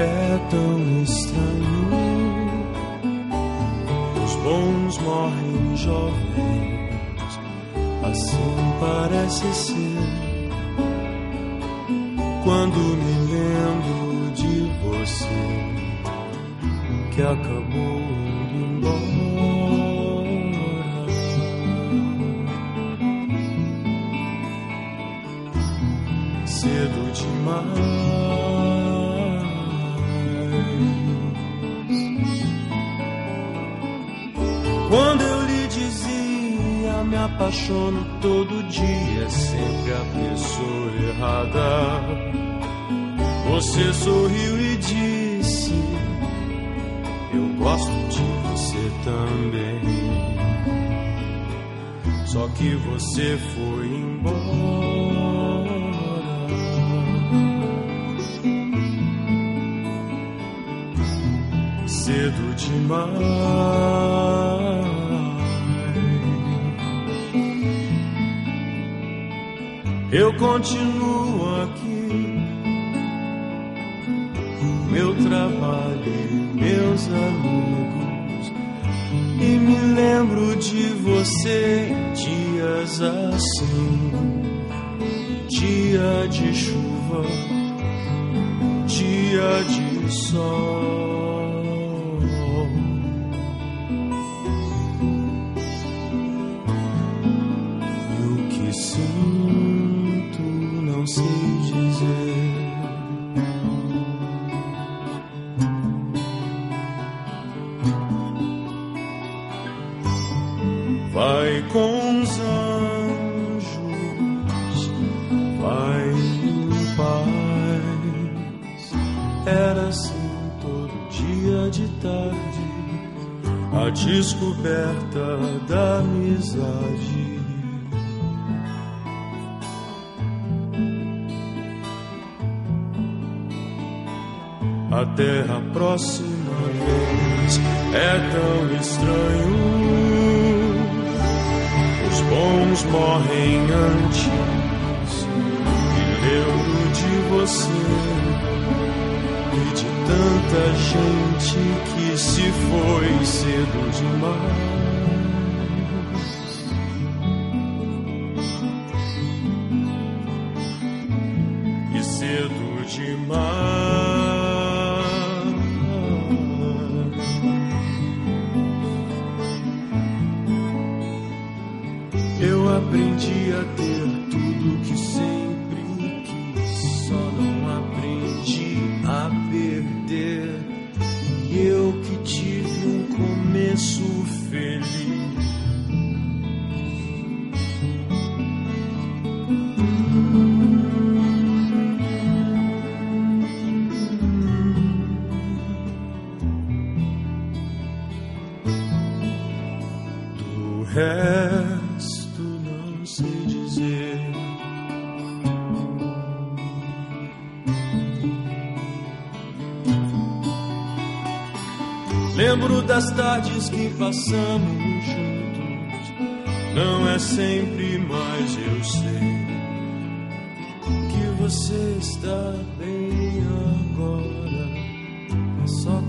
é tão estranho. Os bons morrem jovens, assim parece ser. Quando me lembro de você, que acabou indo embora. cedo demais. Quando eu lhe dizia, me apaixono todo dia, sempre a pessoa errada. Você sorriu e disse: Eu gosto de você também. Só que você foi embora. Cedo demais. Eu continuo aqui, meu trabalho meus amigos, e me lembro de você dias assim, dia de chuva, dia de sol. Com os anjos, vai em paz. Era assim todo dia de tarde, a descoberta da amizade. Até a próxima vez é tão estranho. Bons morrem antes. Me lembro de você e de tanta gente que se foi cedo demais. Eu aprendi a ter tudo que sempre quis, só não aprendi a perder. E eu que tive um começo feliz. Lembro das tardes que passamos juntos. Não é sempre, mas eu sei que você está bem agora. É só